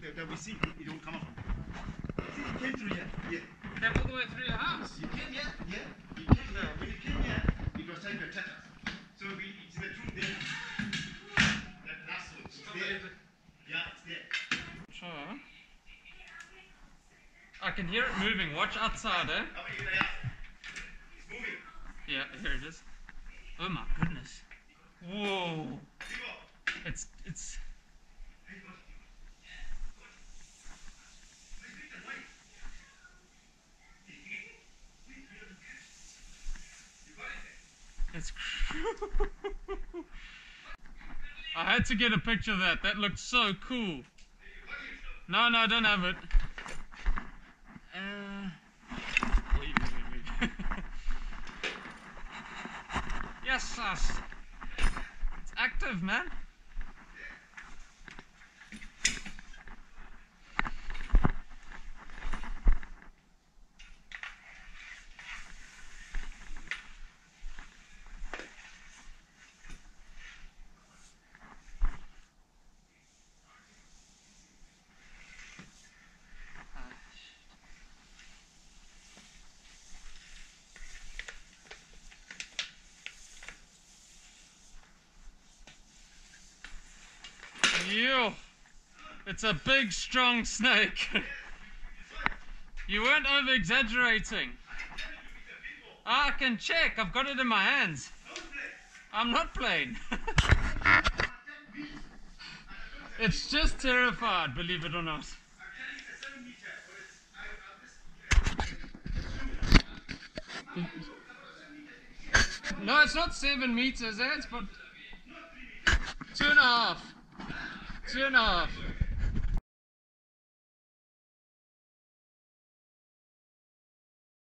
that we see, it don't come up. See, it came through here. Yeah. Came all the way through your house. You came here, yeah. You came here. When you came here, it was trying to attack us. So we, it's in the truth there. That last one. It's there. Yeah, it's there. Sure. I can hear it moving. Watch outside, eh? How many did I ask? It's moving. Yeah, here it is. Oh my goodness. Whoa. It's it's Hey, go. Go. Wait, wait, wait. Wait, wait. You got it. It's I had to get a picture of that. That looked so cool. No, no, I don't have it. Uh, wait, wait, wait, yes, yes. It's active, man. You. It's a big, strong snake. you weren't over exaggerating. I can check. I've got it in my hands. I'm not playing. it's just terrified, believe it or not. No, it's not seven meters, eh? It's about two and a half. Two and a half.